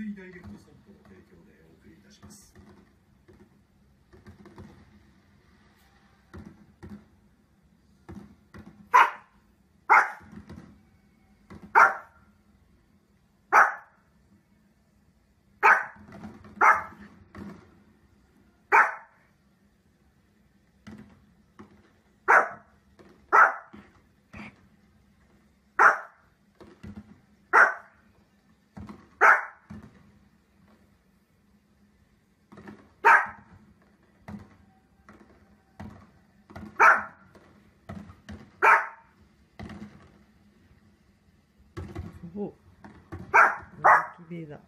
井ダイレクト損保の提供でお送りいたします。おお。綺麗だ。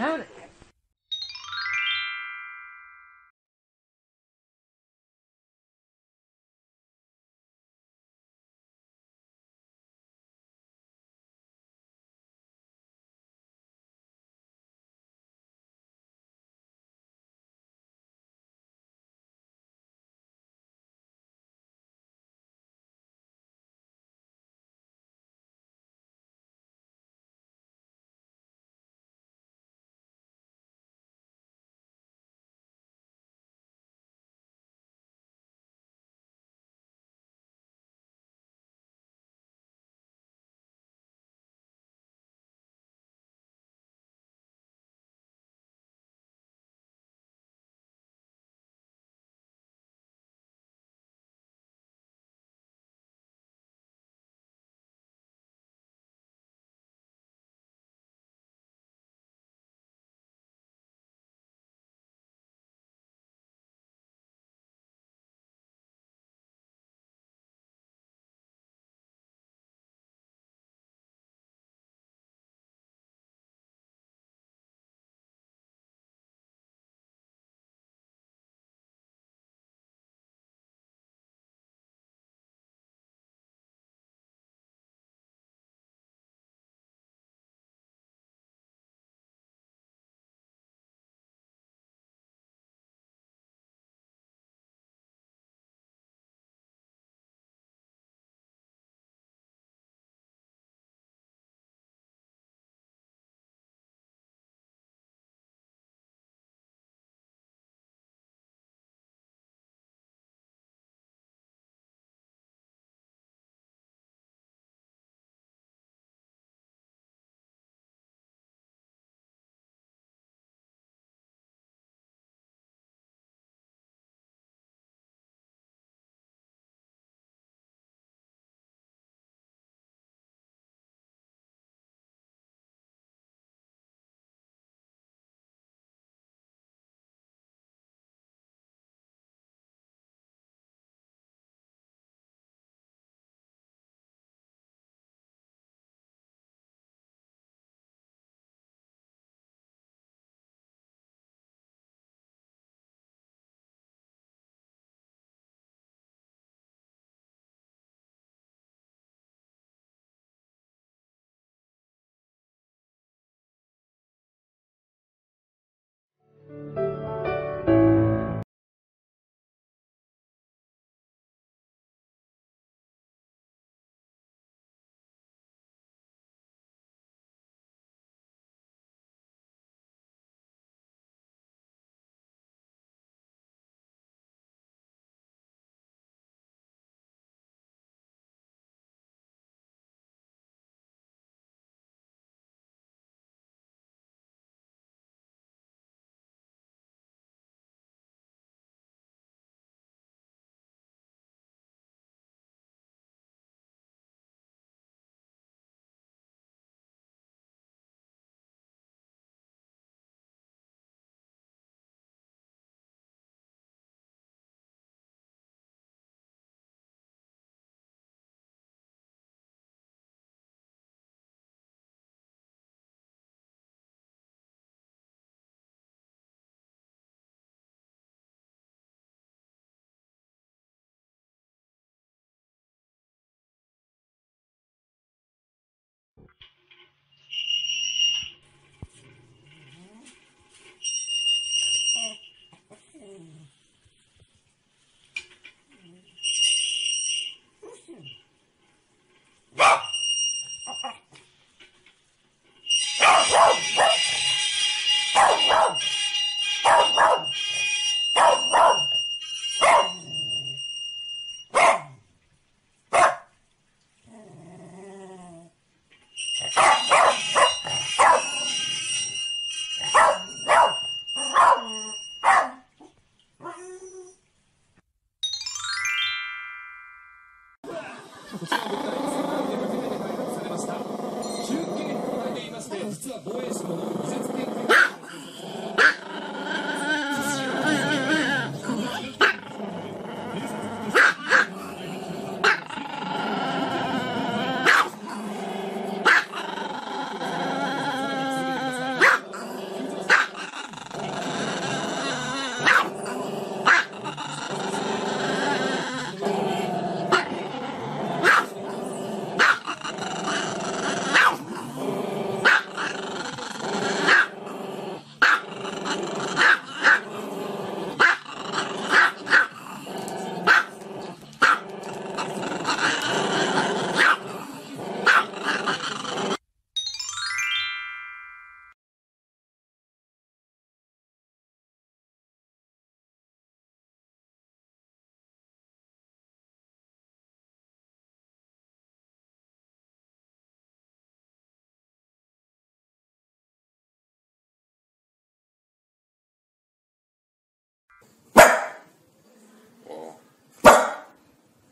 Now,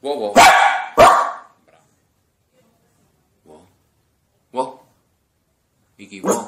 Uou, uou. Uou. Uou. Iggy, uou.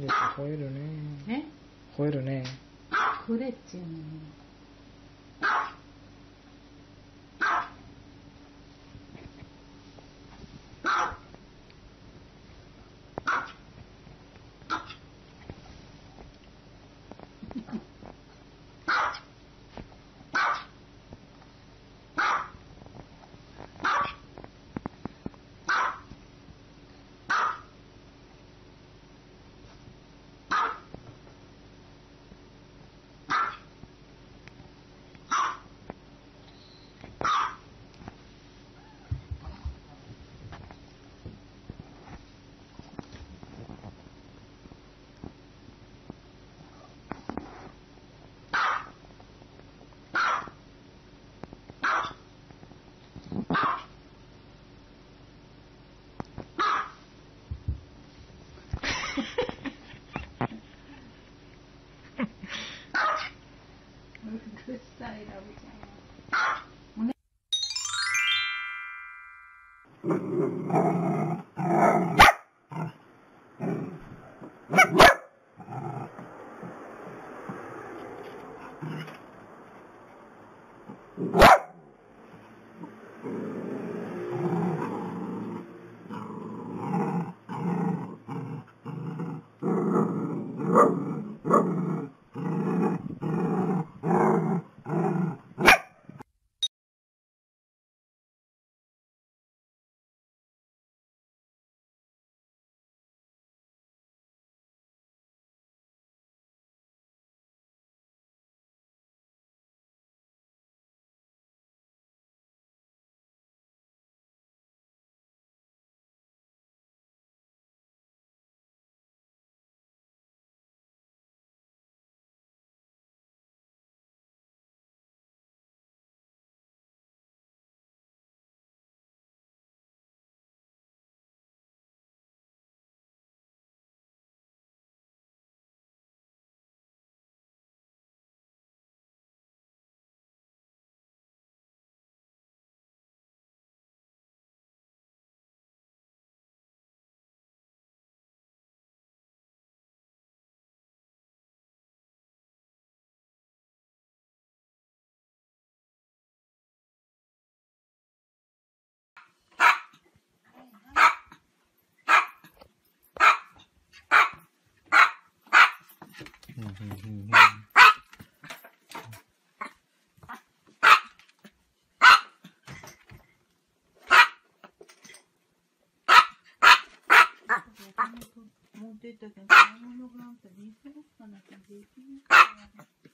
吠えるね。え？吠えるね。くれっちゅうの我可吓了一跳，我。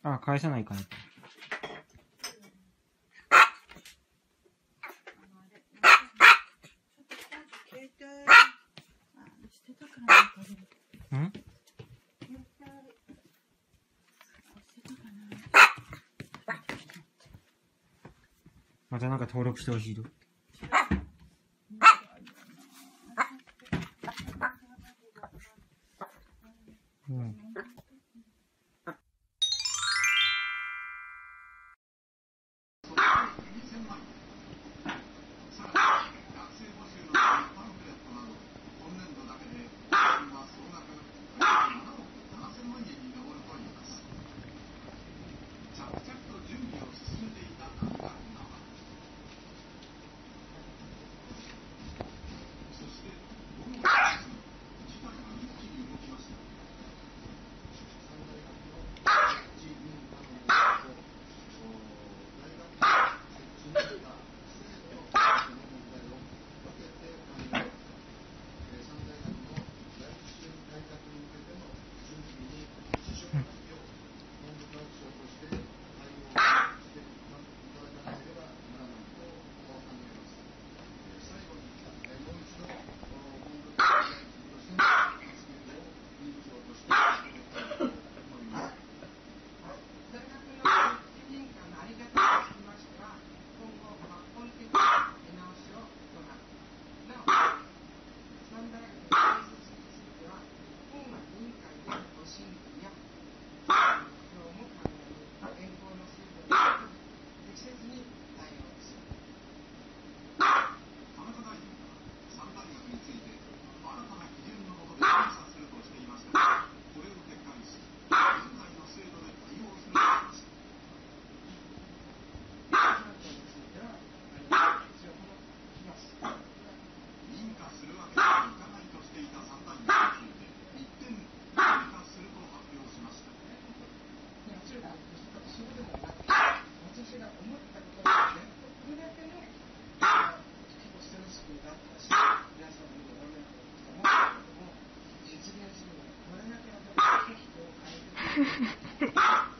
あ、返さないかな。またなんか登録してほしいと。あっ!